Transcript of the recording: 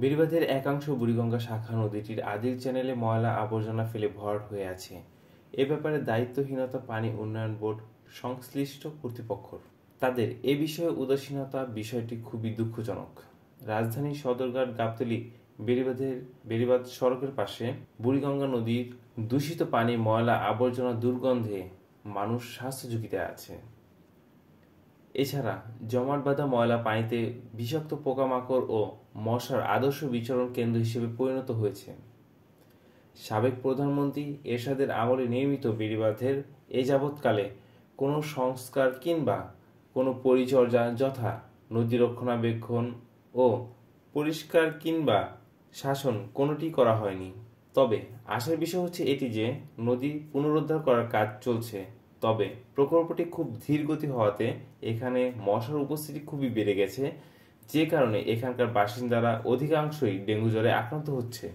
বেড়িবাঁধের একাংশ বুড়িগঙ্গা শাখা নদীটির আদির চ্যানেলে ময়লা আবর্জনা ফেলে ভরাট হয়ে আছে। এ ব্যাপারে দায়িত্বহীনতা, পানি উন্নয়ন বোর্ড, সংশ্লিষ্ট কর্তৃপক্ষর তাদের এ বিষয়ে উদাসীনতা বিষয়টি খুবই দুঃখজনক। রাজধানীর সদরঘাট, গাবতলি, বেড়িবাঁধের, বেড়িবাঁধ সড়কের পাশে বুড়িগঙ্গা নদীর দূষিত পানি, ময়লা আবর্জনা দুর্গন্ধে মানুষ স্বাস্থ্য ঝুঁকিতে আছে। এছাড়া জমাট বাঁধা ময়লা পানিতে বিষাক্ত পোকামাকড় ও মশার আদর্শ বিচরণ কেন্দ্র হিসেবে পরিণত হয়েছে। সাবেক প্রধানমন্ত্রী এরশাদের আমলে নির্মিত বেড়িবাঁধের এ যাবৎকালে কোনো সংস্কার কিংবা কোনো পরিচর্যা যথা নদী রক্ষণাবেক্ষণ ও পরিষ্কার কিংবা শাসন কোনোটি করা হয়নি। তবে আশার বিষয় হচ্ছে এটি যে নদী পুনরুদ্ধার করার কাজ চলছে। তবে প্রকল্পটি খুব ধীর গতি হওয়াতে এখানে মশার উপস্থিতি খুবই বেড়ে গেছে, যে কারণে এখানকার বাসিন্দারা অধিকাংশই ডেঙ্গু জ্বরে আক্রান্ত হচ্ছে।